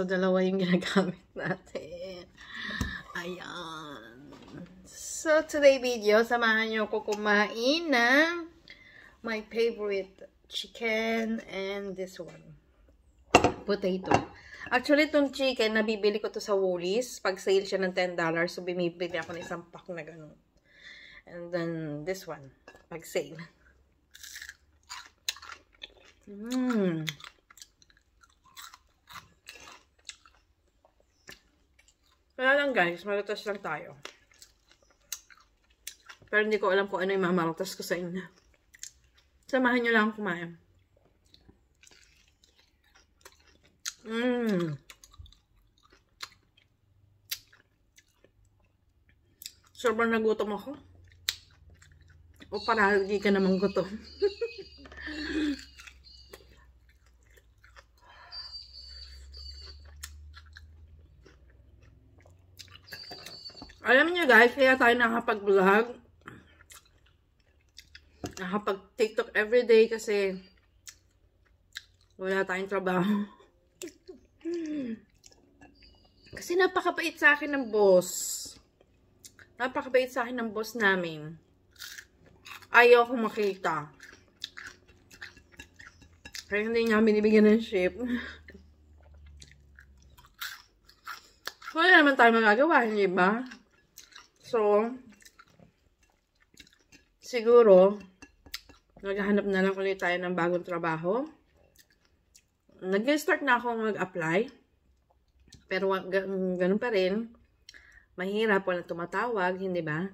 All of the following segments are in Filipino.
So, dalawa yung ginagamit natin. Ayan. So, today video, samahan nyo ko kumain ng my favorite chicken and this one. Potato. Actually, itong chicken, nabibili ko to sa Woolies. Pag sale siya ng $10, so bumibili ako ng isang pack na ganun. And then, this one, pag sale. Mmm. Kaya lang guys, malutas lang tayo. Pero hindi ko alam kung ano yung mamalutas ko sa inyo. Samahan nyo lang kumain. Mmm. Sobrang nagutom ako. O para hindi ka naman gutom. Alam niyo guys, kaya tayo nakapag-vlog. Nakapag-tiktok everyday kasi wala tayong trabaho. kasi napakabait sa akin ng boss. Napakabait sa akin ng boss namin. Ayaw kong makita. Kaya hindi niya binibigyan ng ship. Wala naman tayo magagawa, hindi ba? So, siguro, naghahanap na lang ulit tayo ng bagong trabaho. Nag-start na ako mag-apply. Pero ganun pa rin. Mahirap wala tumatawag, hindi ba?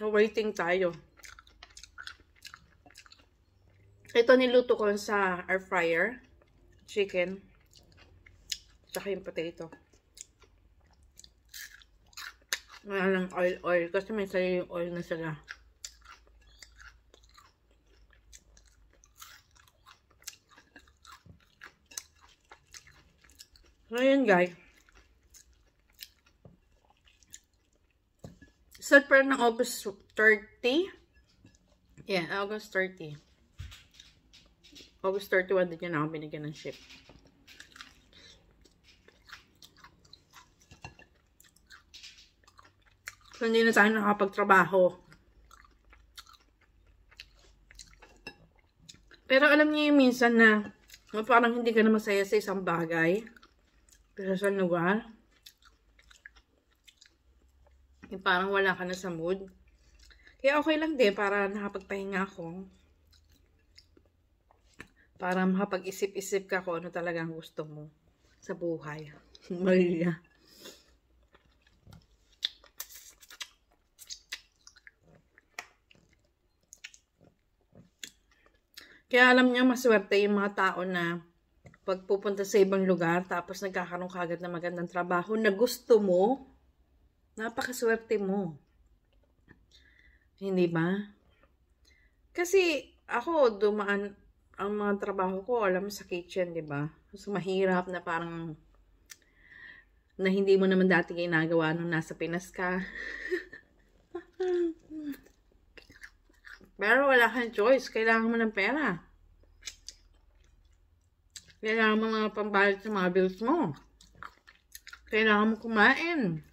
So, waiting tayo. Ito niluto ko sa air fryer. Chicken. Tsaka yung potato. Wala lang oil oil. Kasi may sarili yung oil na sila. So, yun guys. Start pa ng August 30. Yeah, August 30. August 31 din yun ako binigyan ng ship. Hindi na tayo nakapagtrabaho. Pero alam niyo yung minsan na parang hindi ka na masaya sa isang bagay. Pero sa lugar. Yung parang wala ka na sa mood. Kaya okay lang din para nakapagpahinga ako. Para makapag-isip-isip ka kung ano talagang gusto mo sa buhay. Maria. Kaya alam niyo, maswerte yung mga tao na pagpupunta sa ibang lugar, tapos nagkakaroon kagad ng magandang trabaho na gusto mo, napakaswerte mo. Hindi ba? Kasi ako, dumaan, ang mga trabaho ko, alam mo sa kitchen, di ba? So, mahirap na parang na hindi mo naman dati ginagawa nung nasa Pinas ka. Pero wala kang choice. Kailangan mo ng pera. Kailangan mo mga pambayad sa mga bills mo. Kailangan mo kumain.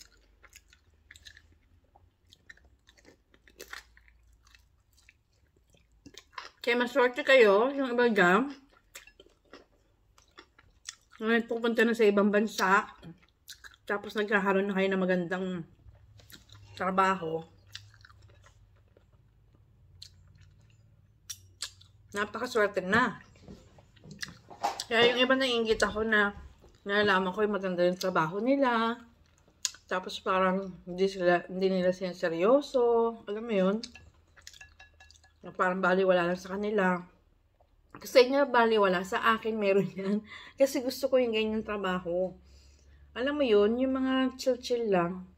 Kaya maswerte kayo, yung iba dyan, ngayon pupunta na sa ibang bansa, tapos nagkakaroon na kayo ng magandang trabaho, napakaswerte na. Kaya yung iba nainggit ako na nalalaman ko yung maganda yung trabaho nila. Tapos parang hindi, sila, hindi nila seryoso. Alam mo yun? Parang baliwala lang sa kanila. Kasi nga baliwala. Sa akin meron yan. Kasi gusto ko yung ganyan trabaho. Alam mo yun, yung mga chill-chill lang.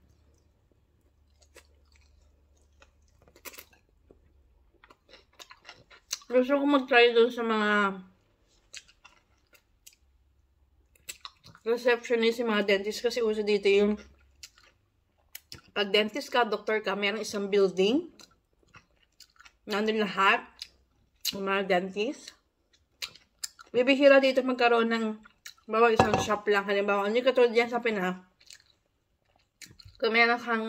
Gusto ko mag-try doon sa mga receptionist, yung mga dentist kasi uso dito yung pag dentist ka, doktor ka, meron isang building. nandun lahat, yung mga dentist. Bibihira dito magkaroon ng bawa isang shop lang. Halimbawa, hindi katulad yan sa Pinas. Kung meron kang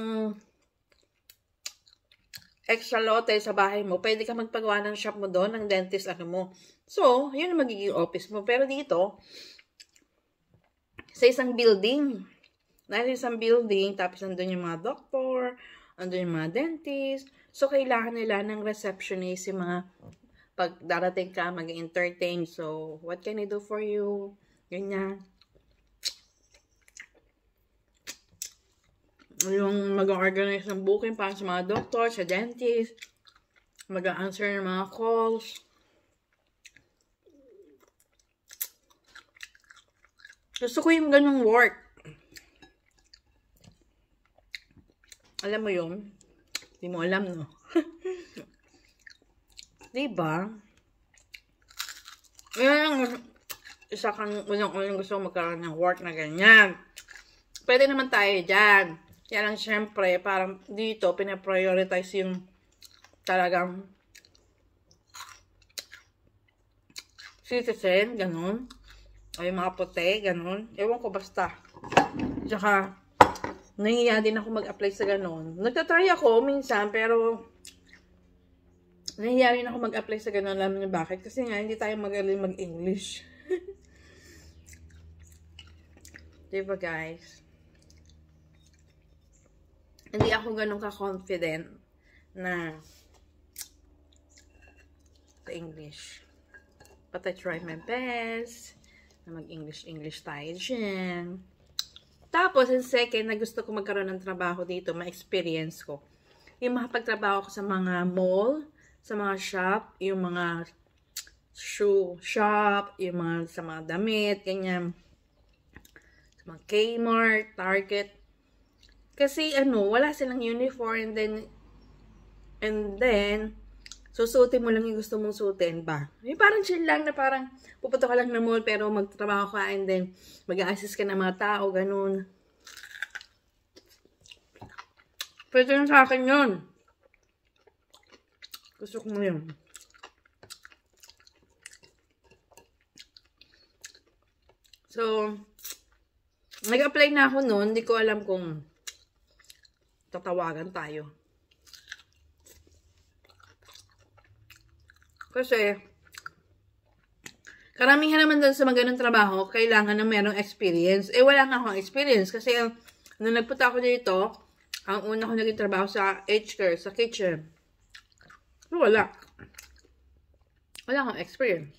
extra lote sa bahay mo, pwede ka magpagawa ng shop mo doon, ng dentist ano mo. So, yun ang magiging office mo. Pero dito, sa isang building, dahil isang building, tapos nandun yung mga doktor, nandun yung mga dentist, so kailangan nila ng receptionist, yung mga pag darating ka, mag-entertain. So, what can I do for you? Ganyan. Yung mag-organize ng booking para sa mga doctor, sa dentist, mag-answer ng mga calls. Gusto ko yung ganung work. Alam mo yun? Hindi mo alam, no? diba? Yan isa kang unang-unang gusto magkaroon ng work na ganyan. Pwede naman tayo dyan. Kaya lang syempre, parang dito, pinaprioritize yung talagang citizen, ganun. O yung mga puti, ganun. Ewan ko basta. Tsaka, nahiya din ako mag-apply sa ganun. Nagtatry ako minsan, pero nahiya rin ako mag-apply sa ganun. Alam niyo bakit? Kasi nga, hindi tayo magaling mag-English. diba guys? Hindi ako ganun ka-confident na sa English. But I try my best na mag-English-English tayo dyan. Tapos, in second, na gusto ko magkaroon ng trabaho dito, ma-experience ko. Yung makapagtrabaho ko sa mga mall, sa mga shop, yung mga shoe shop, yung mga sa mga damit, ganyan. Sa mga Kmart, Target, kasi ano, wala silang uniform and then and then susutin mo lang yung gusto mong suotin ba? Yung parang chill lang na parang pupunta ka lang ng mall pero magtrabaho ka and then mag-assist ka ng mga tao, ganun. Pwede yun sa akin yun. Gusto ko yun. So, nag-apply na ako noon. Hindi ko alam kung tatawagan tayo. Kasi, karamihan naman dun sa mga ganun trabaho, kailangan na merong experience. Eh, wala nga akong experience. Kasi, nung nagpunta ako dito, ang una ko naging trabaho sa H-care, sa kitchen. Wala. Wala akong experience.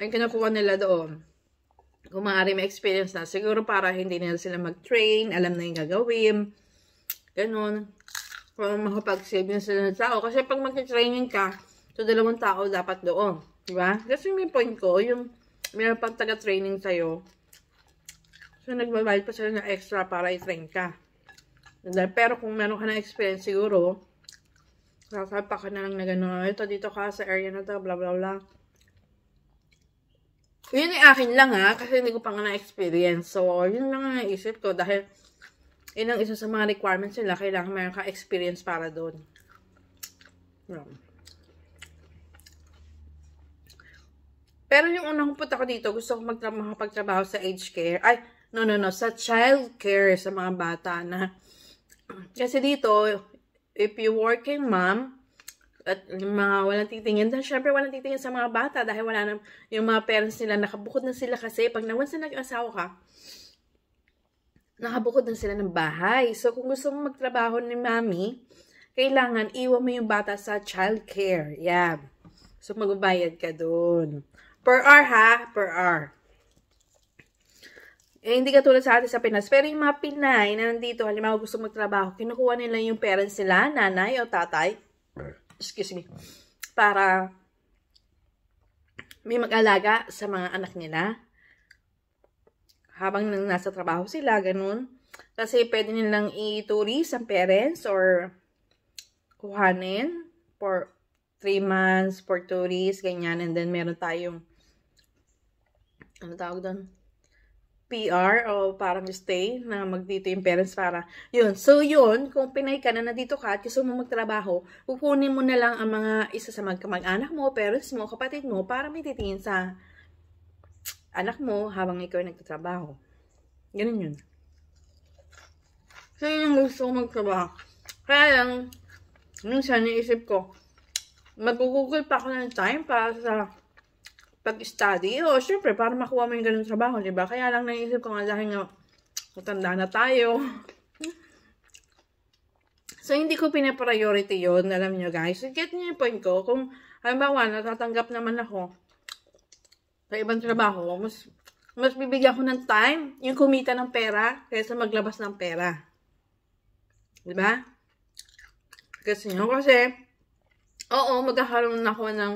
Ay, kinakuha nila doon kung maaari may experience na, siguro para hindi nila sila mag-train, alam na yung gagawin, ganun. Kung makapag-save na sila ng tao. Kasi pag mag-training ka, so dalawang tao dapat doon. Diba? Kasi may point ko, yung mayroon pang taga-training sa'yo, so nagbabayad pa sila ng extra para i-train ka. Pero kung meron ka na experience siguro, sasalpa ka na lang na gano'n, ito dito ka sa area na to, bla bla bla. Yun ay akin lang ha, kasi hindi ko pa nga na-experience. So, yun lang ang naisip ko dahil yun ang isa sa mga requirements nila, kailangan meron ka experience para doon. Pero yung unang punta ko dito, gusto ko magtrabaho sa age care. Ay, no, no, no, sa child care sa mga bata na kasi dito, if you working mom, at yung mga walang titingin. Dahil syempre walang titingin sa mga bata dahil wala na yung mga parents nila nakabukod na sila kasi pag na once na nag-asawa ka, nakabukod na sila ng bahay. So kung gusto mo magtrabaho ni mami, kailangan iwan mo yung bata sa child care. Yeah. So magbabayad ka doon. Per hour ha, per hour. Eh, hindi ka tulad sa atin sa Pinas. Pero yung mga Pinay na nandito, halimbawa gusto magtrabaho, kinukuha nila yung parents nila, nanay o tatay, excuse me, para may mag-alaga sa mga anak nila habang nasa trabaho sila, ganun. Kasi pwede nilang i-tourist ang parents or kuhanin for 3 months for tourist, ganyan. And then meron tayong ano tawag doon? PR o parang stay na magdito yung parents para yun. So yun, kung pinay ka na nandito ka at gusto mo magtrabaho, kukunin mo na lang ang mga isa sa magkamag-anak mo, parents mo, kapatid mo para may titingin sa anak mo habang ikaw ay nagtatrabaho. Ganun yun. So yun yung gusto ko magtrabaho. Kaya lang, minsan naisip ko, mag-google pa ako ng time para sa pag-study, o, oh, syempre, para makuha mo yung ganun trabaho, di ba? Kaya lang naisip ko nga dahil nga, matanda na tayo. so, hindi ko pinapriority yon alam nyo guys. Get nyo yung point ko. Kung, halimbawa, natatanggap naman ako sa ibang trabaho, mas, mas bibigyan ko ng time yung kumita ng pera kaysa maglabas ng pera. Di ba? Kasi nyo, kasi, oo, magkakaroon ako ng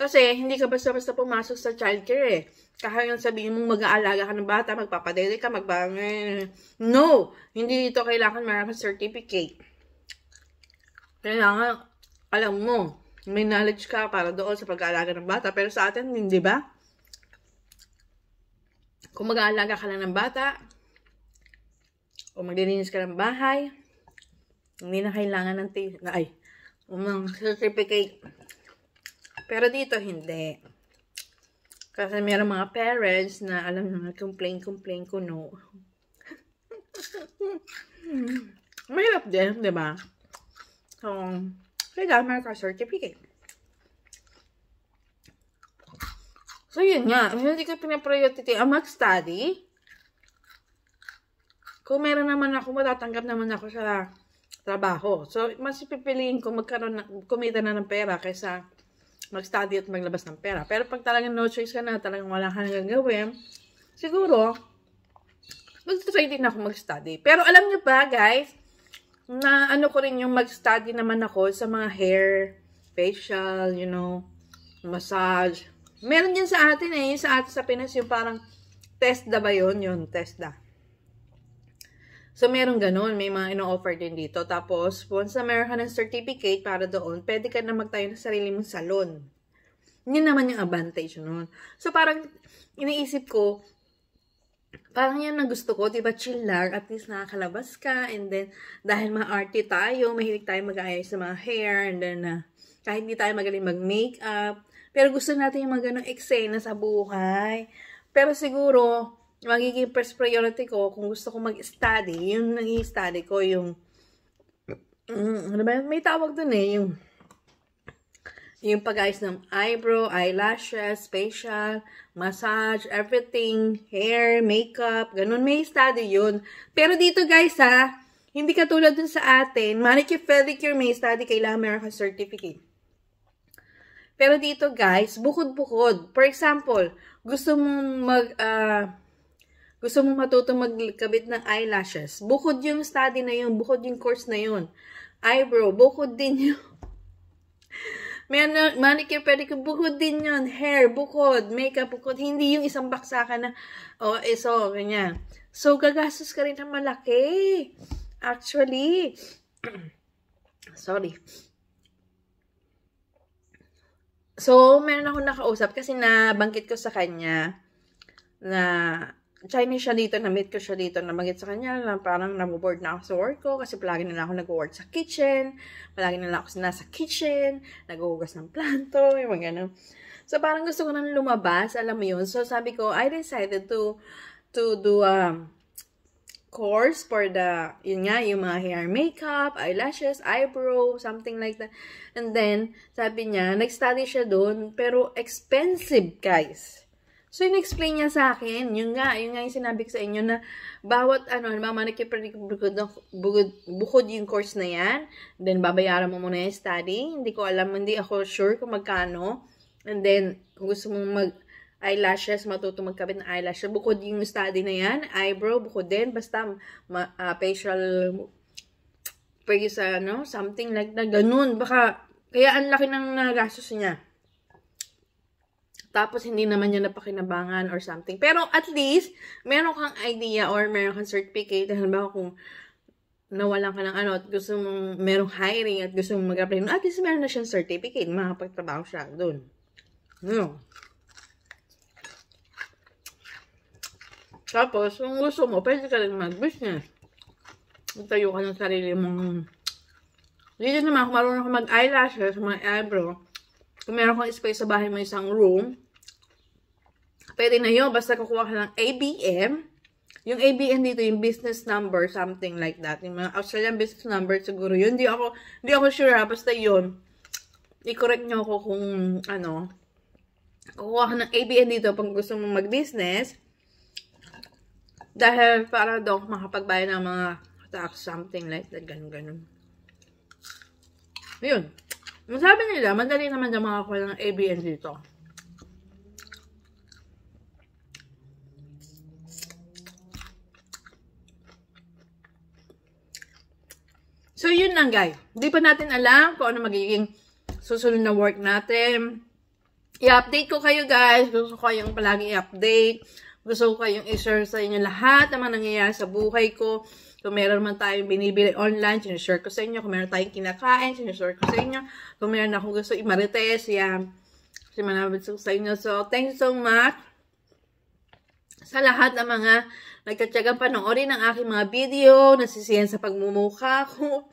kasi hindi ka basta-basta pumasok sa childcare eh. Kahit yung sabihin mong mag-aalaga ka ng bata, magpapadede ka, magbangan. No! Hindi ito kailangan kang certificate. Kailangan, alam mo, may knowledge ka para doon sa pag-aalaga ng bata. Pero sa atin, hindi ba? Kung mag-aalaga ka lang ng bata, o maglilinis ka ng bahay, hindi na kailangan ng, ay, ng certificate pero dito, hindi. Kasi meron mga parents na alam na complain-complain ko, no. Mahirap din, di ba? So, kailangan meron ka certificate. So, yun nga. Hindi ko pinapriority ang mag-study. Kung meron naman ako, matatanggap naman ako sa trabaho. So, mas pipiliin ko magkaroon na, kumita na ng pera kaysa mag-study at maglabas ng pera. Pero pag talagang no choice ka na, talagang wala ka nang gagawin, siguro, mag-try din ako mag-study. Pero alam niyo ba, guys, na ano ko rin yung mag-study naman ako sa mga hair, facial, you know, massage. Meron yan sa atin eh, sa atin sa Pinas, yung parang test da ba yun? Yun, test da. So, meron ganun. May mga ino-offer din dito. Tapos, once na meron ka ng certificate para doon, pwede ka na magtayo ng sarili mong salon. Yun naman yung advantage nun. So, parang iniisip ko, parang yan ang gusto ko, diba, chill lang, at least nakakalabas ka, and then, dahil mga arty tayo, mahilig tayo mag-ayos sa mga hair, and then, uh, kahit hindi tayo magaling mag-makeup, pero gusto natin yung mga ganong eksena sa buhay. Pero siguro, magiging first priority ko kung gusto ko mag-study, yung nag-study ko, yung, um, ano ba, may tawag dun eh, yung, yung pag-ayos ng eyebrow, eyelashes, facial, massage, everything, hair, makeup, ganun, may study yun. Pero dito guys ha, hindi katulad dun sa atin, manicure, pedicure, may study, kailangan meron kang certificate. Pero dito guys, bukod-bukod. For example, gusto mong mag, uh, gusto mo matutong magkabit ng eyelashes, bukod yung study na yun, bukod yung course na yun. Eyebrow, bukod din yun. May ano, manicure, pedicure, bukod din yun. Hair, bukod. Makeup, bukod. Hindi yung isang baksakan na, oh, iso, ganyan. So, gagastos ka rin ng malaki. Actually, sorry. So, meron ako nakausap kasi nabanggit ko sa kanya na Chinese siya dito, na-meet ko siya dito, na magit sa kanya, na parang naboboard na ako sa work ko kasi palagi nila ako nag-work sa kitchen, palagi nila ako nasa kitchen, nag-uugas ng planto, yung mga ganun. So, parang gusto ko nang lumabas, alam mo yun. So, sabi ko, I decided to, to do a course for the, yun nga, yung mga hair makeup, eyelashes, eyebrow, something like that. And then, sabi niya, nag-study siya doon, pero expensive, guys. So, in-explain niya sa akin, yun nga, yun nga yung sinabi ko sa inyo na bawat, ano, mama nakipag-bukod, bukod, bukod yung course na yan, then babayaran mo muna yung study, hindi ko alam, hindi ako sure kung magkano, and then, kung gusto mong mag, eyelashes, matuto magkabit ng eyelashes, bukod yung study na yan, eyebrow, bukod din, basta ma, uh, facial, pwede sa, ano, something like na, ganun, baka, kaya ang laki ng nagastos niya. Tapos, hindi naman niya napakinabangan or something. Pero, at least, meron kang idea or meron kang certificate. Halimbawa, kung nawalan ka ng ano at gusto mong merong hiring at gusto mong mag-apply, at least meron na siyang certificate. Makapagtrabaho siya doon. No. Tapos, kung gusto mo, pwede ka rin mag-business. Magtayo ka ng sarili mong... Dito naman, kung marunong ka mag-eyelashes, mga eyebrow, kung meron kang space sa bahay mo isang room, pwede na yun. Basta kukuha ka ng ABM. Yung ABM dito, yung business number, something like that. Yung mga Australian business number, siguro yun. Hindi ako, hindi ako sure ha, basta yun. I-correct nyo ako kung, ano, kukuha ka ng ABN dito pag gusto mong mag-business. Dahil para daw makapagbayad ng mga tax, something like that, ganun-ganun. Yun. Masabi nila, madali naman na makakuha ng ABN dito. So, yun lang guys. Hindi pa natin alam kung ano magiging susunod na work natin. I-update ko kayo guys. Gusto ko kayong palagi i-update. Gusto ko kayong i-share sa inyo lahat ng mga nangyayari sa buhay ko. Kung meron man tayong binibili online, sinishare ko sa inyo. Kung meron tayong kinakain, sinishare ko sa inyo. Kung meron akong gusto i-marites, yan. Kasi manabit ko sa inyo. So, thank you so much sa lahat ng mga nagtatsagang panoorin ng aking mga video, nasisiyan sa pagmumukha ko.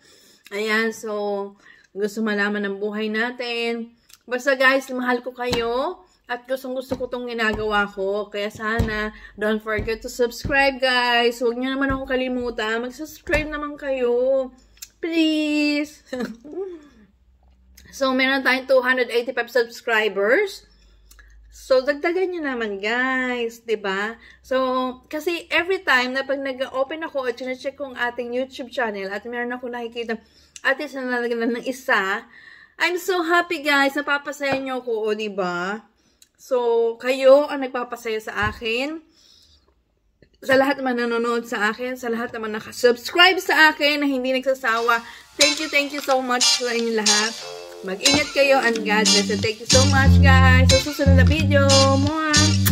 Ayan, so, gusto malaman ng buhay natin. Basta guys, mahal ko kayo. At gustong gusto ko itong ginagawa ko. Kaya sana, don't forget to subscribe guys. Huwag niyo naman ako kalimutan. Mag-subscribe naman kayo. Please. so, meron tayong 285 subscribers. So, dagdagan nyo naman, guys. ba diba? So, kasi every time na pag nag-open ako at check ko ang ating YouTube channel at meron ako nakikita at isa na ng isa, I'm so happy, guys. Napapasaya nyo ko, o ba diba? So, kayo ang nagpapasaya sa akin. Sa lahat naman nanonood sa akin, sa lahat naman nakasubscribe sa akin na hindi nagsasawa. Thank you, thank you so much sa inyo lahat. Mag-ingat kayo and God bless. Thank you so much guys. Sa susunod na video. Mwah!